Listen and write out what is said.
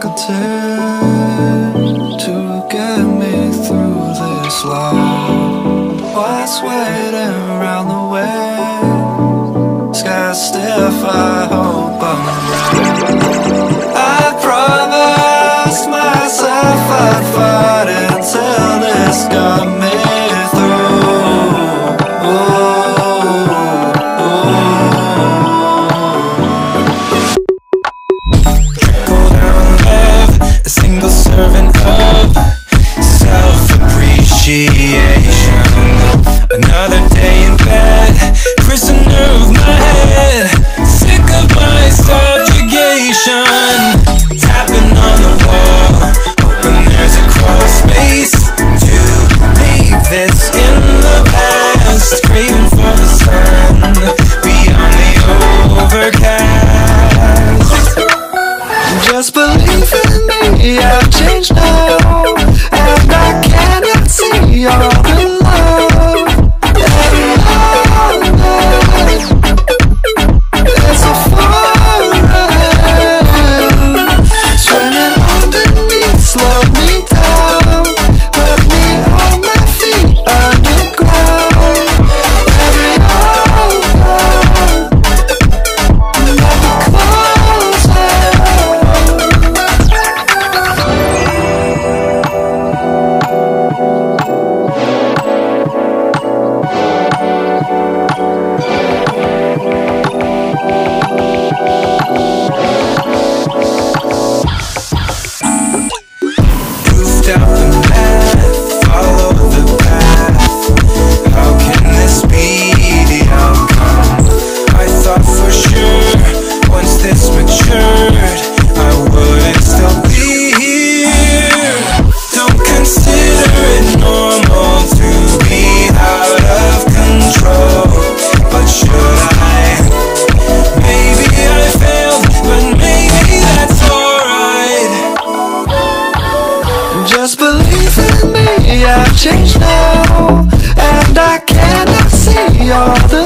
could take to get me through this life? What's waiting around the way? Sky stiff, I hope serving of self appreciation. Another day in bed, prisoner of my head, sick of my subjugation. Tapping on the wall, hoping there's a crawl space to leave this in the past. Craving for the sun beyond the overcast. Just believe me, I've changed now Just believe in me, I've changed now And I cannot see all the